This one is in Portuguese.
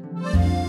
Música